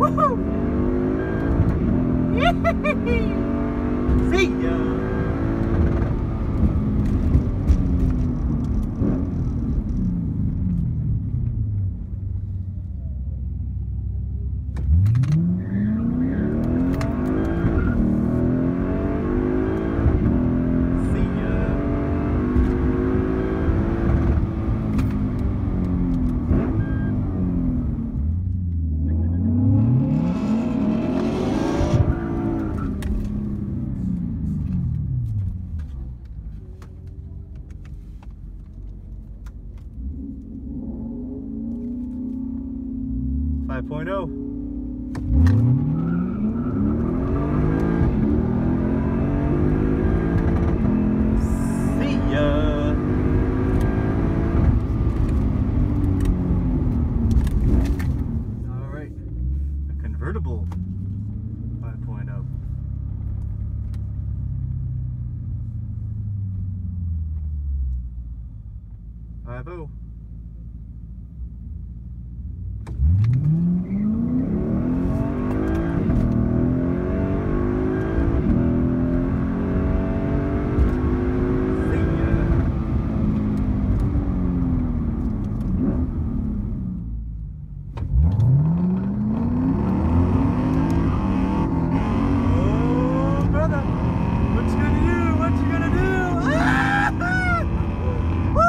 Woohoo! See ya! 5.0. See ya. All right, a convertible oh. 5.0. Five oh. See ya. Oh, brother, what you gonna do? What you gonna do? Ah! Woo!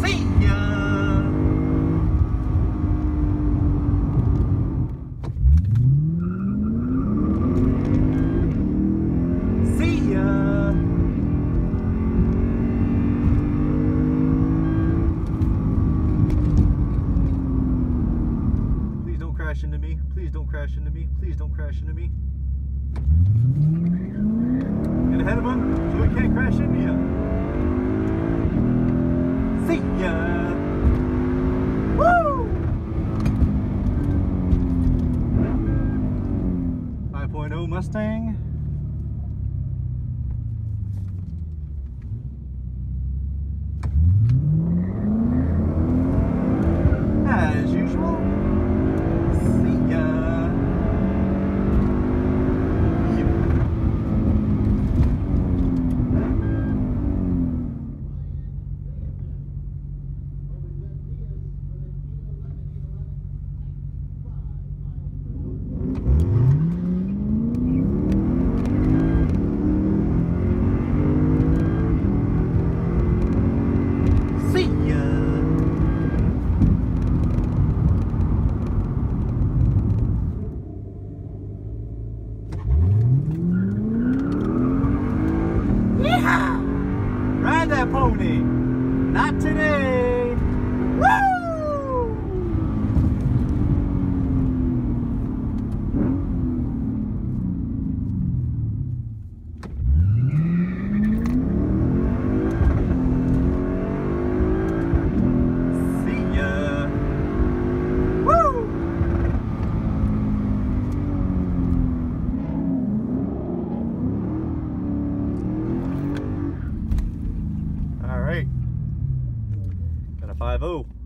See ya. See ya. Please don't crash into me. Please don't crash into me. Please don't crash into me. Get ahead of him so he can't crash into you. See ya. Woo! 5.0 Mustang. Today. 5-0.